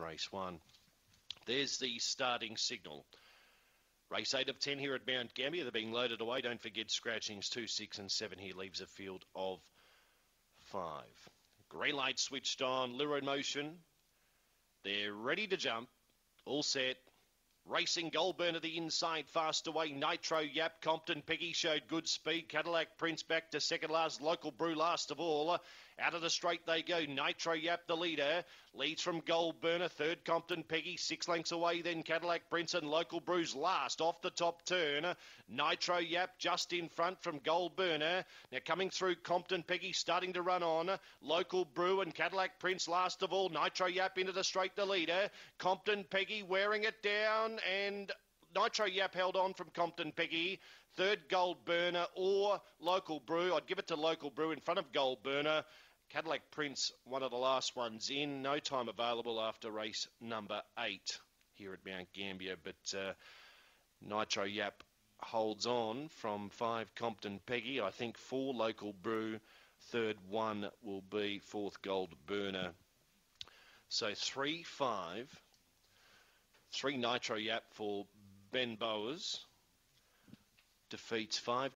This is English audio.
race one. There's the starting signal. Race 8 of 10 here at Mount Gambier. They're being loaded away. Don't forget scratchings 2, 6 and 7 here leaves a field of 5. Green light switched on. Lure in motion. They're ready to jump. All set. Racing Goldburn to the inside, fast away. Nitro Yap, Compton Peggy showed good speed. Cadillac Prince back to second last. Local Brew last of all. Out of the straight they go. Nitro Yap, the leader, leads from Goldburner. Third Compton Peggy, six lengths away. Then Cadillac Prince and Local Brews last off the top turn. Nitro Yap just in front from Goldburner. Now coming through Compton Peggy, starting to run on. Local Brew and Cadillac Prince last of all. Nitro Yap into the straight, the leader. Compton Peggy wearing it down and Nitro Yap held on from Compton Peggy. Third Gold Burner or Local Brew. I'd give it to Local Brew in front of Gold Burner. Cadillac Prince, one of the last ones in. No time available after race number eight here at Mount Gambier. But uh, Nitro Yap holds on from five Compton Peggy. I think four Local Brew. Third one will be fourth Gold Burner. So three, five, three Nitro Yap for Ben Bowers. Defeats five